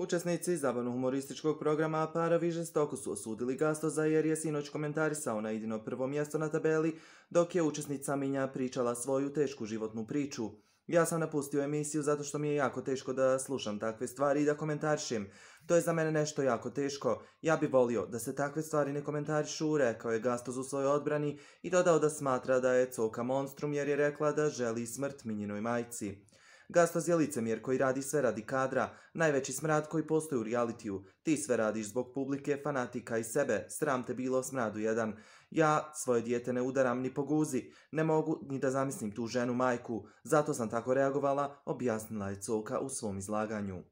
Učesnici zabavno-humorističkog programa Paravi žestoko su osudili Gastoza jer je sinoć komentarisao na idino prvo mjesto na tabeli, dok je učesnica Minja pričala svoju tešku životnu priču. Ja sam napustio emisiju zato što mi je jako teško da slušam takve stvari i da komentarišem. To je za mene nešto jako teško. Ja bi volio da se takve stvari ne komentarišu, rekao je Gastoz u svojoj odbrani i dodao da smatra da je Coka monstrum jer je rekla da želi smrt Minjinoj majci. Gastoz je licemjer koji radi sve radi kadra, najveći smrad koji postoji u realitiju. Ti sve radiš zbog publike, fanatika i sebe, sram te bilo smradu jedan. Ja svoje dijete ne udaram ni po guzi, ne mogu ni da zamislim tu ženu majku, zato sam tako reagovala, objasnila je Coka u svom izlaganju.